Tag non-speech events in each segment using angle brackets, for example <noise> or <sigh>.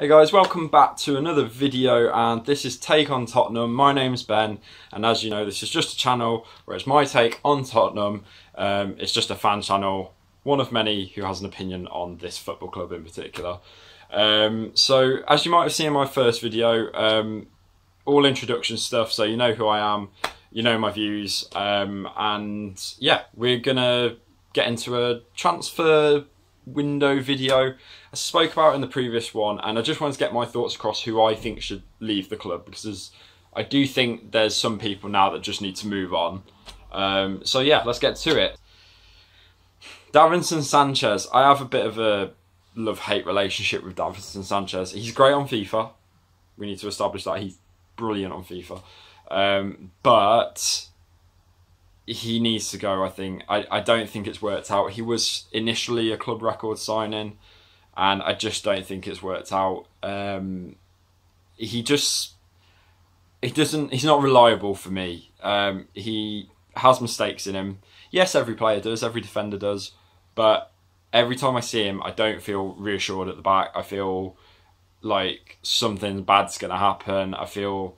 Hey guys, welcome back to another video and this is Take on Tottenham. My name's Ben and as you know this is just a channel where it's my take on Tottenham. Um, it's just a fan channel, one of many who has an opinion on this football club in particular. Um, so as you might have seen in my first video, um, all introduction stuff so you know who I am, you know my views um, and yeah we're gonna get into a transfer window video I spoke about in the previous one, and I just wanted to get my thoughts across who I think should leave the club because I do think there's some people now that just need to move on. Um, so yeah, let's get to it. Davinson Sanchez, I have a bit of a love-hate relationship with Davinson Sanchez. He's great on FIFA. We need to establish that he's brilliant on FIFA, um, but he needs to go. I think I, I don't think it's worked out. He was initially a club record signing and I just don't think it's worked out. Um, he just he doesn't he's not reliable for me. Um, he has mistakes in him. Yes, every player does, every defender does, but every time I see him, I don't feel reassured at the back. I feel like something bad's going to happen. I feel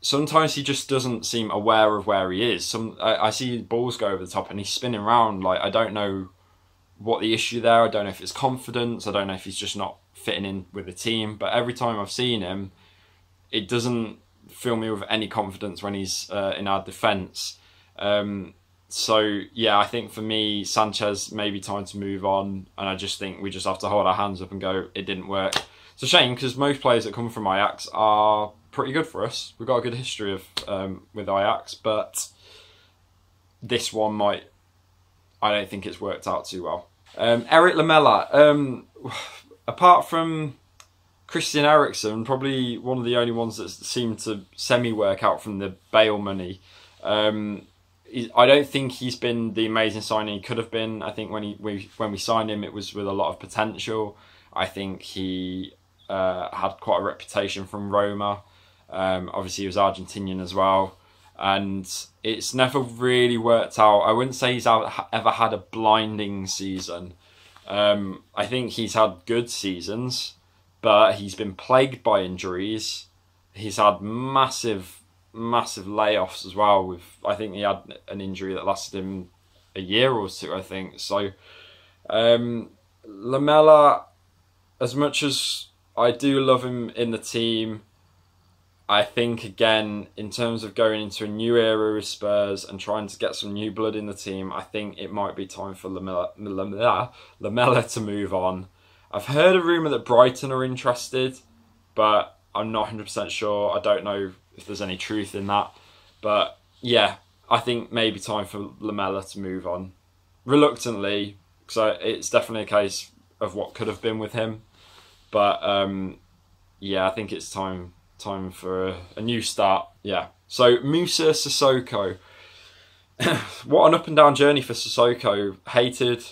sometimes he just doesn't seem aware of where he is. Some I, I see balls go over the top and he's spinning around like I don't know what the issue there. I don't know if it's confidence. I don't know if he's just not fitting in with the team. But every time I've seen him, it doesn't fill me with any confidence when he's uh, in our defence. Um, so yeah, I think for me, Sanchez maybe time to move on, and I just think we just have to hold our hands up and go. It didn't work. It's a shame because most players that come from Ajax are pretty good for us. We've got a good history of um, with Ajax, but this one might. I don't think it's worked out too well. Um, Erik Lamela, um, apart from Christian Eriksen, probably one of the only ones that seemed to semi work out from the Bale money. Um, I don't think he's been the amazing signing he could have been. I think when he we, when we signed him, it was with a lot of potential. I think he uh, had quite a reputation from Roma. Um, obviously, he was Argentinian as well and it's never really worked out. I wouldn't say he's ever had a blinding season. Um, I think he's had good seasons, but he's been plagued by injuries. He's had massive, massive layoffs as well. With I think he had an injury that lasted him a year or two. I think so. Um, Lamela, as much as I do love him in the team, I think again, in terms of going into a new era with Spurs and trying to get some new blood in the team, I think it might be time for Lamela, Lamela, Lamela to move on. I've heard a rumor that Brighton are interested, but I'm not 100% sure. I don't know if there's any truth in that. But yeah, I think maybe time for Lamela to move on. Reluctantly, so it's definitely a case of what could have been with him. But um, yeah, I think it's time time for a, a new start. Yeah. So Musa Sissoko. <coughs> what an up and down journey for Sissoko. Hated.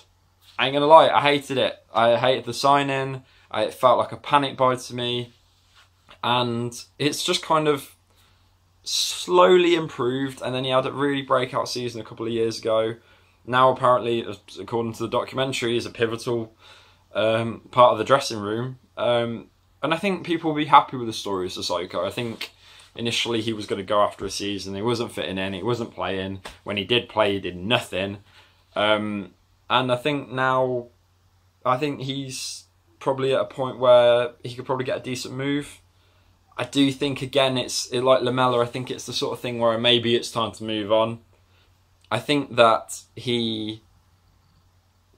I ain't gonna lie, I hated it. I hated the signing. It felt like a panic buy to me. And it's just kind of slowly improved. And then he had a really breakout season a couple of years ago. Now, apparently, according to the documentary, is a pivotal um, part of the dressing room. Um, and I think people will be happy with the story of Sissoko. I think initially he was going to go after a season. He wasn't fitting in. He wasn't playing. When he did play, he did nothing. Um, and I think now, I think he's probably at a point where he could probably get a decent move. I do think again, it's it, like Lamela. I think it's the sort of thing where maybe it's time to move on. I think that he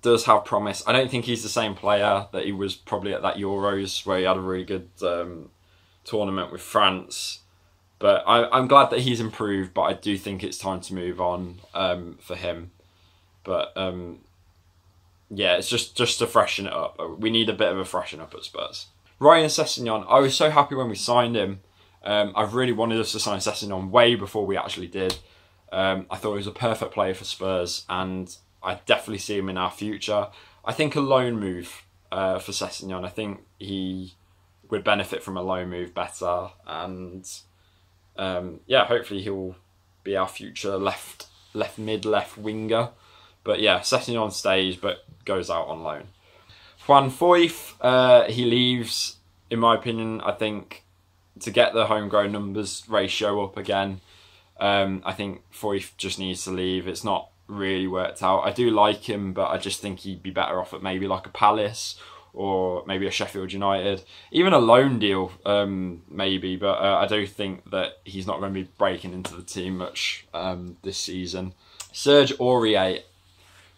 does have promise. I don't think he's the same player that he was probably at that Euros where he had a really good um, tournament with France. But I, am glad that he's improved, but I do think it's time to move on um, for him. But um, yeah, it's just just to freshen it up. We need a bit of a freshen up at Spurs. Ryan Sessegnon, I was so happy when we signed him. Um, I really wanted us to sign Sessegnon way before we actually did. Um, I thought he was a perfect player for Spurs, and I definitely see him in our future. I think a loan move uh, for Sessegnon. I think he would benefit from a loan move better, and um, yeah, hopefully he'll be our future left left mid left winger. But yeah, Sessegnon stays but goes out on loan. Juan Foyth, uh, he leaves. in my opinion, I think to get the homegrown numbers ratio up again, um, I think Foyth just needs to leave. It's not really worked out. I do like him, but I just think he'd be better off at maybe like a Palace or maybe a Sheffield United, even a loan deal, um, maybe. But uh, I do think that he's not going to be breaking into the team much um, this season. Serge Aurier,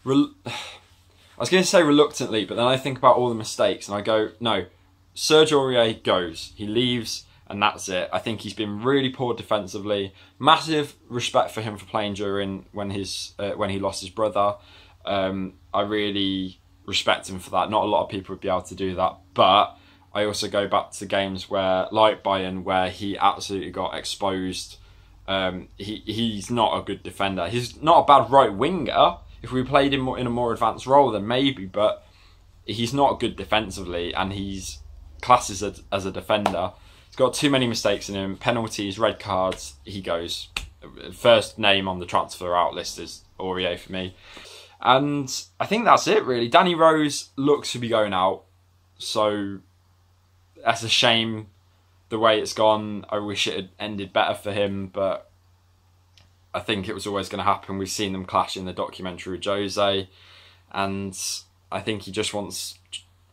Rel- <sighs> I was going to say reluctantly, but then I think about all the mistakes and I go, no, Serge Aurier goes. He leaves and that's it. I think he's been really poor defensively. Massive respect for him for playing during when his uh, when he lost his brother. Um, I really respect him for that. Not a lot of people would be able to do that, but I also go back to games where, like Bayern, where he absolutely got exposed. Um, he he's not a good defender. He's not a bad right winger. If we played him in a more advanced role, then maybe, but he's not good defensively, and he's classes as, as a defender. He's got too many mistakes in him. Penalties, red cards. He goes. First name on the transfer out list is Aurier for me. And I think that's it really. Danny Rose looks to be going out. So that's a shame the way it's gone. I wish it had ended better for him, but I think it was always going to happen. We've seen them clash in the documentary with Jose, and I think he just wants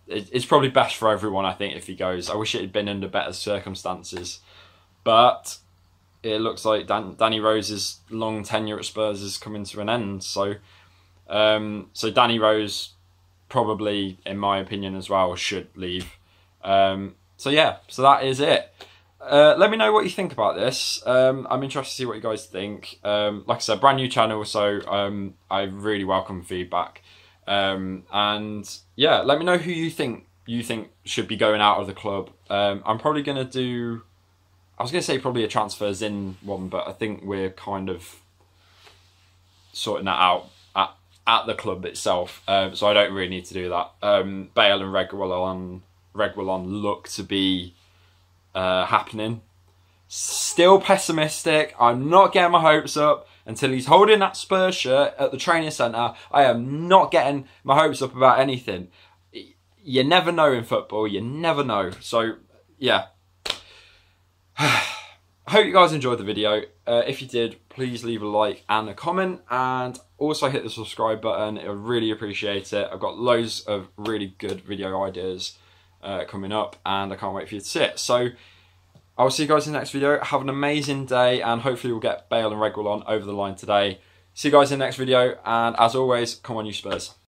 it's probably best for everyone. I think if he goes, I wish it had been under better circumstances, but it looks like Dan, Danny Rose's long tenure at Spurs is coming to an end. So, um, so Danny Rose probably, in my opinion, as well, should leave. Um, so yeah, so that is it. Uh, let me know what you think about this. Um, I'm interested to see what you guys think. Um, like I said, brand new channel, so um, I really welcome feedback. Um, and yeah, let me know who you think you think should be going out of the club. Um, I'm probably going to do. I was going to say probably a transfers in one, but I think we're kind of sorting that out at, at the club itself. Um, so I don't really need to do that. Um, Bale and Reguilon, Reguilon look to be uh, happening. Still pessimistic. I'm not getting my hopes up until he's holding that Spurs shirt at the training centre. I am not getting my hopes up about anything. You never know in football. You never know. So, yeah. I <sighs> hope you guys enjoyed the video. Uh, if you did, please leave a like and a comment. And also hit the subscribe button. I really appreciate it. I've got loads of really good video ideas uh, coming up. And I can't wait for you to see it. So, I'll see you guys in the next video. Have an amazing day and hopefully we'll get Bale and Reguilon over the line today. See you guys in the next video and as always, come on you Spurs.